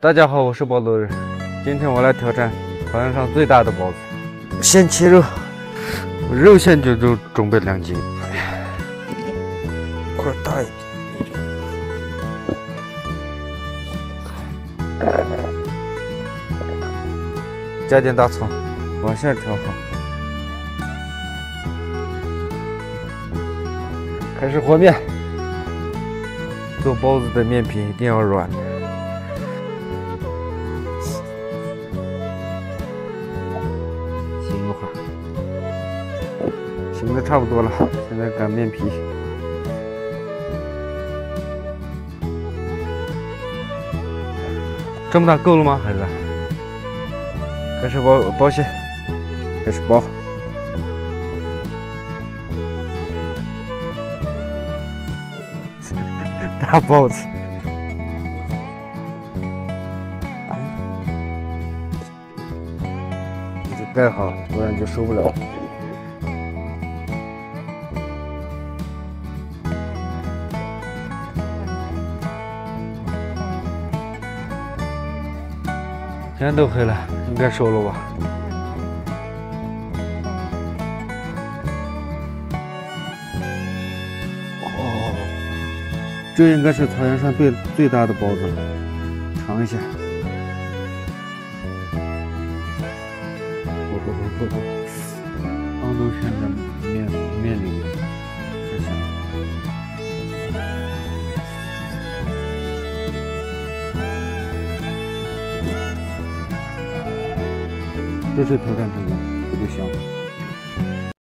大家好，我是包多人，今天我来挑战草原上最大的包子。先切肉，肉馅就都准备两斤，块大一点。加点大葱，往馅调好，开始和面。做包子的面皮一定要软。醒的差不多了，现在擀面皮。这么大够了吗，孩子？开始包包馅，开始包。大包子，一直盖好，不然就受不了。天都黑了，应该熟了吧？哦，这应该是草原上最最大的包子了，尝一下。哦哦哦哦，汤都渗在面面里面，这是挑战成功，不就行了？